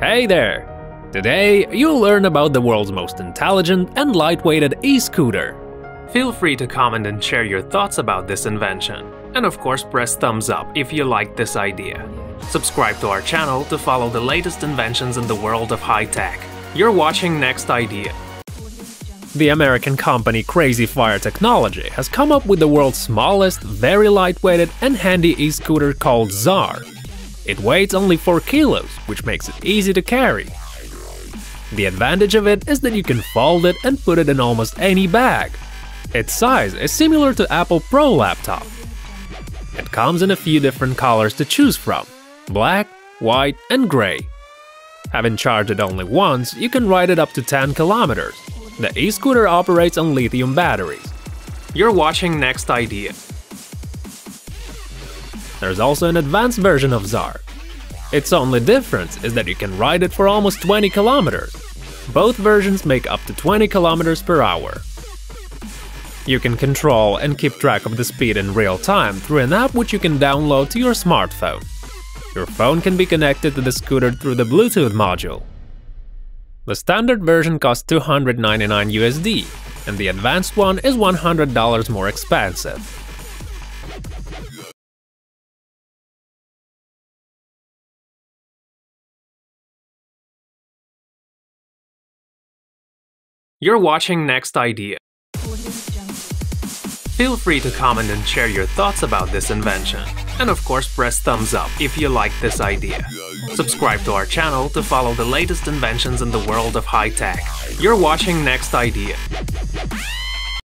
Hey there! Today, you'll learn about the world's most intelligent and lightweighted e-scooter. Feel free to comment and share your thoughts about this invention. And of course, press thumbs up if you like this idea. Subscribe to our channel to follow the latest inventions in the world of high tech. You're watching Next Idea. The American company Crazy Fire Technology has come up with the world's smallest, very lightweighted and handy e-scooter called Zar. It weighs only 4 kilos, which makes it easy to carry. The advantage of it is that you can fold it and put it in almost any bag. Its size is similar to Apple Pro laptop. It comes in a few different colors to choose from – black, white and gray. Having charged it only once, you can ride it up to 10 kilometers. The e-scooter operates on lithium batteries. You're watching Next Idea. There's also an advanced version of Zar. Its only difference is that you can ride it for almost 20 kilometers. Both versions make up to 20 kilometers per hour. You can control and keep track of the speed in real time through an app which you can download to your smartphone. Your phone can be connected to the scooter through the Bluetooth module. The standard version costs 299 USD, and the advanced one is $100 more expensive. You're watching Next Idea. Feel free to comment and share your thoughts about this invention. And of course, press thumbs up if you like this idea. Subscribe to our channel to follow the latest inventions in the world of high tech. You're watching Next Idea.